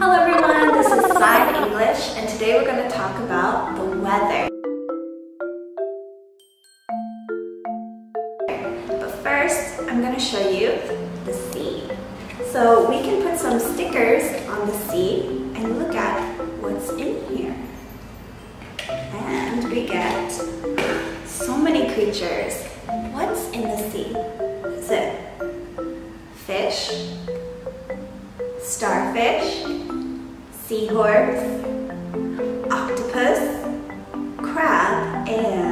Hello everyone, this is Sign English and today we're going to talk about the weather. But first, I'm going to show you the sea. So we can put some stickers on the sea and look at what's in here. And we get so many creatures. What's in the sea? Is it fish, starfish, seahorse, octopus, crab, and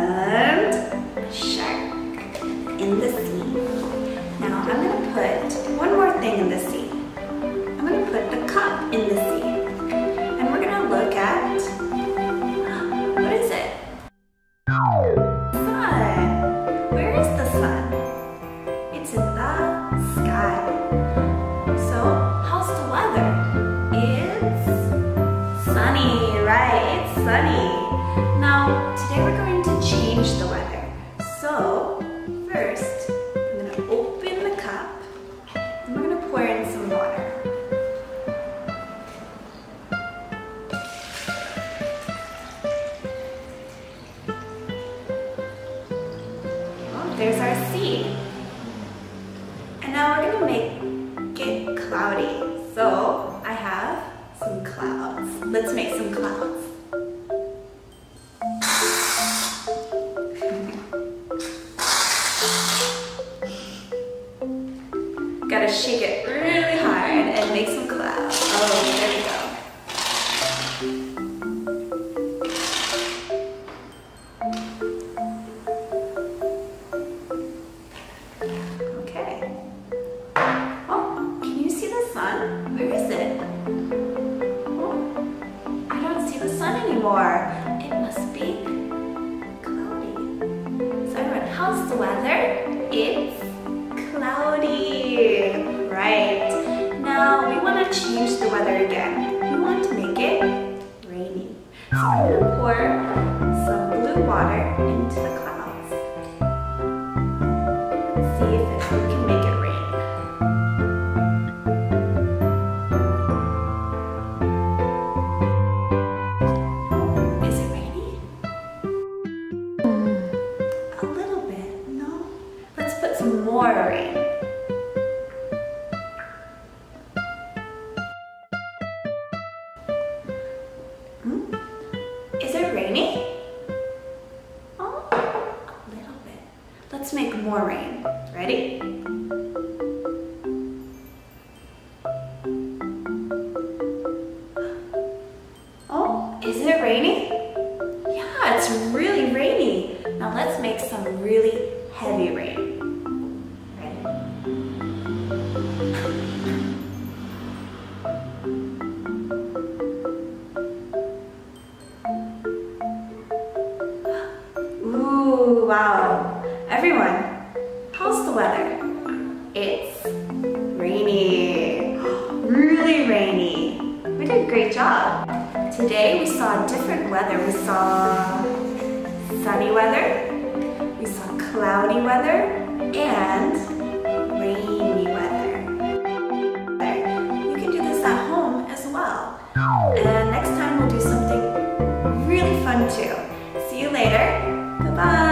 sunny. Now, today we're going to change the weather. So, first, I'm going to open the cup and we're going to pour in some water. Oh, there's our sea. And now we're gonna make it cloudy. So I have some clouds. Let's make some clouds. Gotta shake it really hard and make some clouds. Oh, there we go. Okay. Oh, can you see the sun? Where is it? Oh, I don't see the sun anymore. It must be cloudy. So everyone, how's the weather? To change the weather again. We want to make it rainy. So I'm going to pour some blue water into the clouds. See if we can make it rain. Is it rainy? A little bit, no? Let's put some more rain. Rain. Ready? Oh, is it raining? Yeah, it's really rainy. Now let's make some really heavy rain. Wow. Everyone, the weather? It's rainy, really rainy. We did a great job. Today we saw different weather. We saw sunny weather, we saw cloudy weather, and rainy weather. You can do this at home as well. And next time we'll do something really fun too. See you later. Goodbye.